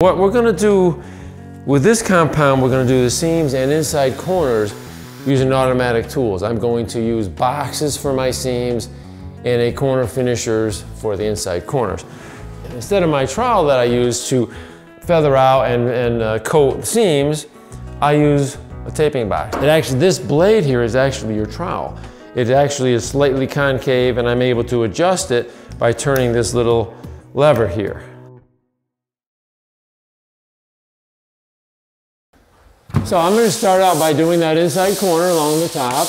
What we're gonna do with this compound, we're gonna do the seams and inside corners using automatic tools. I'm going to use boxes for my seams and a corner finishers for the inside corners. Instead of my trowel that I use to feather out and, and uh, coat seams, I use a taping box. And actually this blade here is actually your trowel. It actually is slightly concave and I'm able to adjust it by turning this little lever here. So I'm going to start out by doing that inside corner along the top.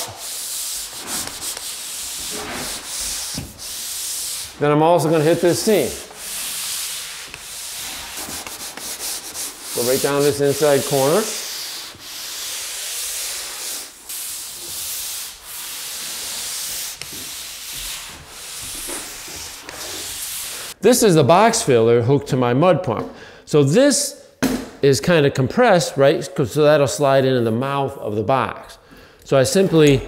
Then I'm also going to hit this seam. Go right down this inside corner. This is the box filler hooked to my mud pump. So this is kind of compressed, right? So that'll slide into the mouth of the box. So I simply,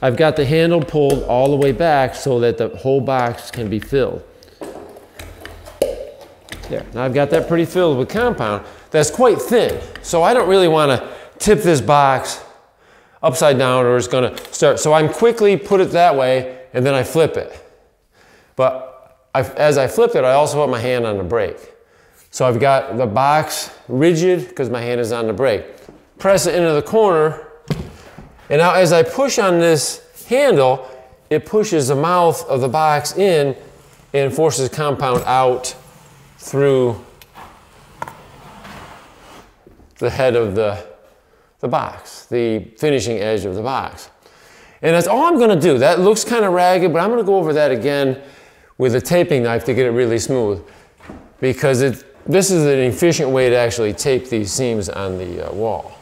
I've got the handle pulled all the way back so that the whole box can be filled. There, now I've got that pretty filled with compound. That's quite thin. So I don't really want to tip this box upside down or it's going to start. So I'm quickly put it that way and then I flip it. But I, as I flip it, I also put my hand on the brake. So I've got the box rigid because my hand is on the brake. Press it into the corner. And now as I push on this handle, it pushes the mouth of the box in and forces compound out through the head of the, the box, the finishing edge of the box. And that's all I'm gonna do. That looks kind of ragged, but I'm gonna go over that again with a taping knife to get it really smooth because it, this is an efficient way to actually tape these seams on the uh, wall.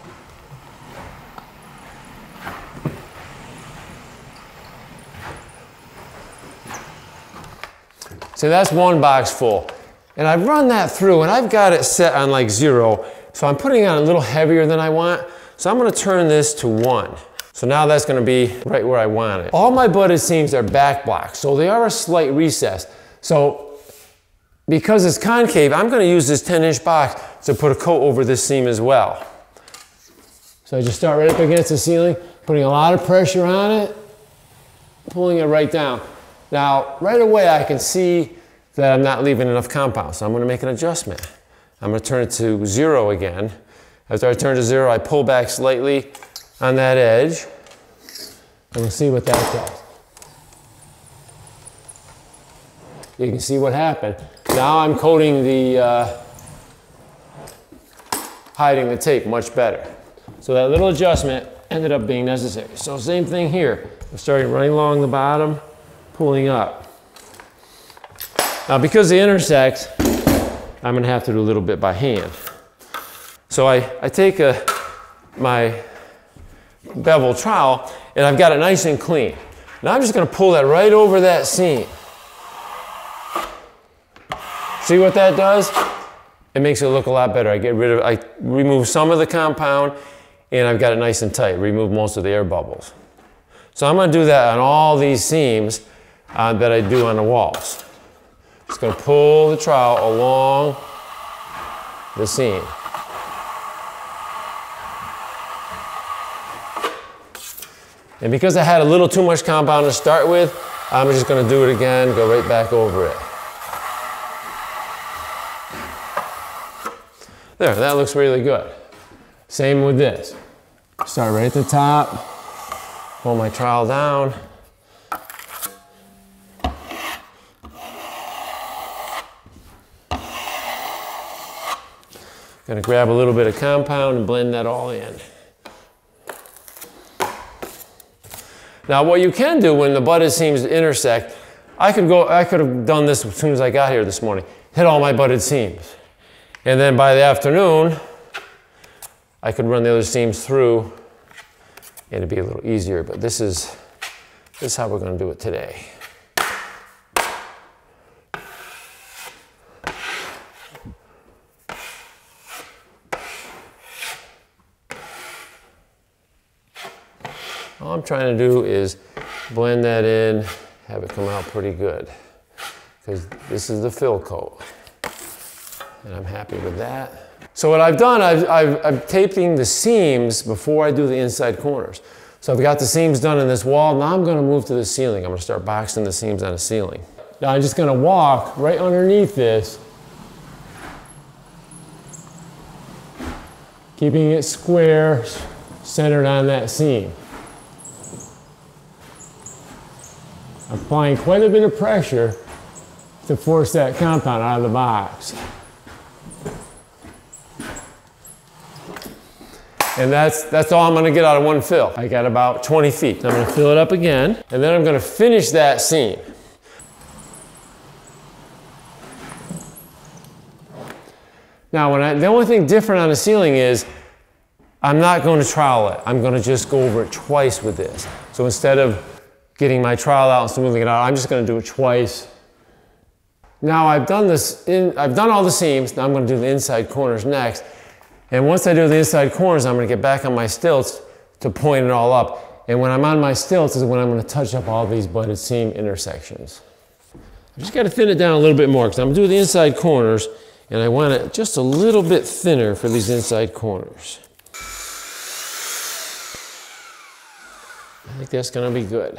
So that's one box full. And I've run that through and I've got it set on like zero. So I'm putting on a little heavier than I want. So I'm gonna turn this to one. So now that's gonna be right where I want it. All my butted seams are back blocks, so they are a slight recess. So because it's concave, I'm gonna use this 10 inch box to put a coat over this seam as well. So I just start right up against the ceiling, putting a lot of pressure on it, pulling it right down. Now, right away I can see that I'm not leaving enough compound, so I'm gonna make an adjustment. I'm gonna turn it to zero again. After I turn to zero, I pull back slightly on that edge, and we'll see what that does. You can see what happened. Now I'm coating the, uh, hiding the tape much better. So that little adjustment ended up being necessary. So same thing here. I'm starting running along the bottom, pulling up. Now because they intersect, I'm gonna have to do a little bit by hand. So I, I take a, my bevel trowel and I've got it nice and clean. Now I'm just gonna pull that right over that seam. See what that does? It makes it look a lot better. I get rid of, I remove some of the compound and I've got it nice and tight, remove most of the air bubbles. So I'm gonna do that on all these seams uh, that I do on the walls. Just gonna pull the trowel along the seam. And because I had a little too much compound to start with, I'm just gonna do it again, go right back over it. There, that looks really good. Same with this. Start right at the top, pull my trowel down. Gonna grab a little bit of compound and blend that all in. Now what you can do when the butted seams intersect, I could go, I could have done this as soon as I got here this morning. Hit all my butted seams. And then by the afternoon, I could run the other seams through and it'd be a little easier, but this is, this is how we're gonna do it today. All I'm trying to do is blend that in, have it come out pretty good. Because this is the fill coat. And I'm happy with that. So what I've done, I've, I've, I'm taping the seams before I do the inside corners. So I've got the seams done in this wall. Now I'm gonna move to the ceiling. I'm gonna start boxing the seams on the ceiling. Now I'm just gonna walk right underneath this, keeping it square, centered on that seam. Applying quite a bit of pressure to force that compound out of the box. And that's, that's all I'm gonna get out of one fill. I got about 20 feet. I'm gonna fill it up again, and then I'm gonna finish that seam. Now, when I, the only thing different on the ceiling is I'm not going to trowel it. I'm going to just go over it twice with this. So instead of getting my trowel out and smoothing it out, I'm just going to do it twice. Now I've done this, in, I've done all the seams. Now I'm going to do the inside corners next. And once I do the inside corners, I'm going to get back on my stilts to point it all up. And when I'm on my stilts is when I'm going to touch up all these butted seam intersections. I just got to thin it down a little bit more because I'm to do the inside corners and I want it just a little bit thinner for these inside corners. I think that's gonna be good.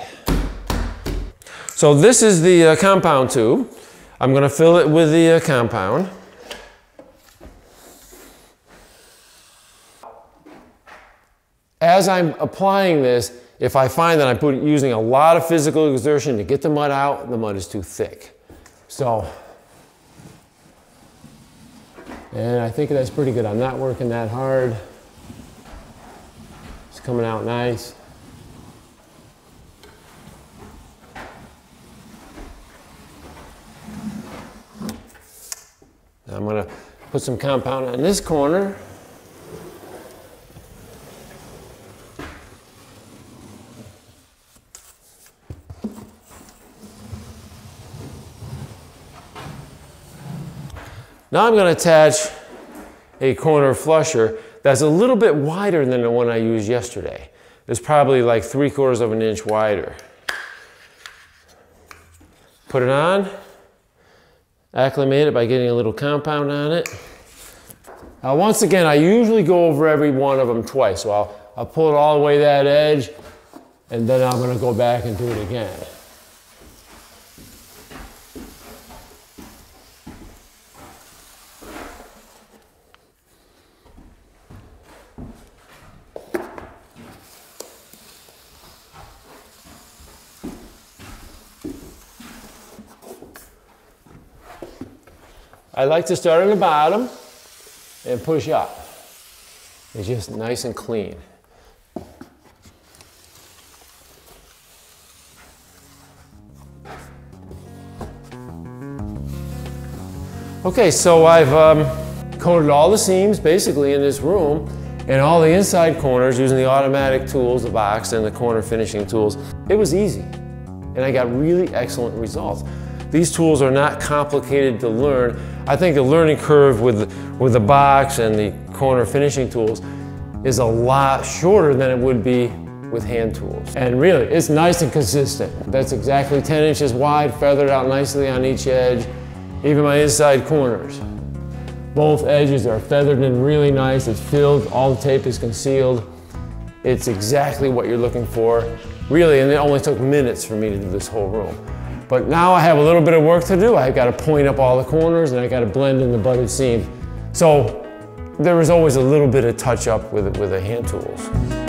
So this is the uh, compound tube. I'm gonna fill it with the uh, compound. As I'm applying this, if I find that I'm put, using a lot of physical exertion to get the mud out, the mud is too thick. So and I think that's pretty good. I'm not working that hard. It's coming out nice. I'm gonna put some compound on this corner. Now I'm going to attach a corner flusher that's a little bit wider than the one I used yesterday. It's probably like three quarters of an inch wider. Put it on, acclimate it by getting a little compound on it. Now once again, I usually go over every one of them twice. So I'll, I'll pull it all the way that edge and then I'm gonna go back and do it again. I like to start on the bottom and push up. It's just nice and clean. Okay, so I've um, coated all the seams basically in this room and all the inside corners using the automatic tools, the box and the corner finishing tools. It was easy and I got really excellent results. These tools are not complicated to learn. I think the learning curve with, with the box and the corner finishing tools is a lot shorter than it would be with hand tools. And really, it's nice and consistent. That's exactly 10 inches wide, feathered out nicely on each edge, even my inside corners. Both edges are feathered in really nice. It's filled, all the tape is concealed. It's exactly what you're looking for. Really, and it only took minutes for me to do this whole room. But now I have a little bit of work to do. I've got to point up all the corners and I got to blend in the butted seam. So there is always a little bit of touch up with, with the hand tools.